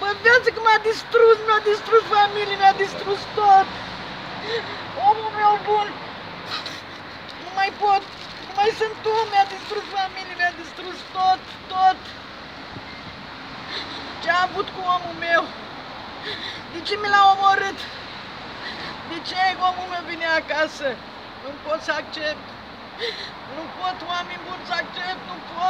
Mă viață. Că m-a distrus, mi-a distrus familie, mi-a distrus tot. Omul meu bun. Nu mai pot. Nu mai sunt tu, mi-a distrus familie, mi-a distrus tot, tot. Ce am avut cu omul meu? De ce mi l-a omorât? De ce omul meu vine acasă? Nu pot să accept. Nu pot, oameni buni, să accept. Nu pot.